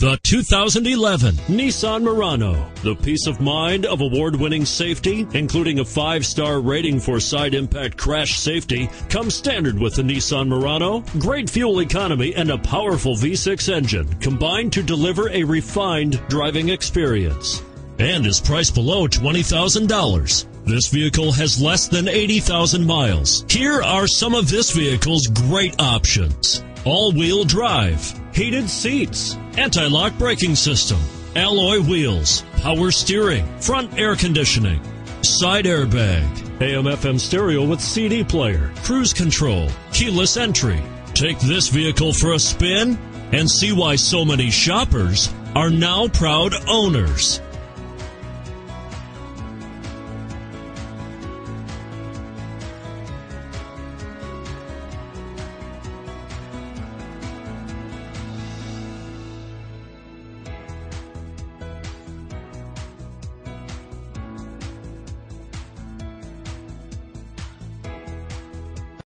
The 2011 Nissan Murano. The peace of mind of award-winning safety, including a five-star rating for side impact crash safety, comes standard with the Nissan Murano. Great fuel economy and a powerful V6 engine combine to deliver a refined driving experience. And is priced below $20,000. This vehicle has less than 80,000 miles. Here are some of this vehicle's great options. All-wheel drive, heated seats, anti-lock braking system, alloy wheels, power steering, front air conditioning, side airbag, AM FM stereo with CD player, cruise control, keyless entry. Take this vehicle for a spin and see why so many shoppers are now proud owners.